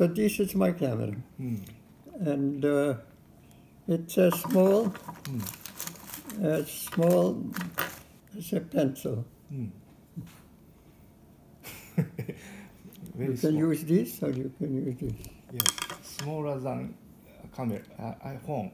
So this is my camera. Mm. And uh, it's a small, mm. a small as a pencil. Mm. you can small. use this or you can use this. Yes, smaller than a camera, a, phone.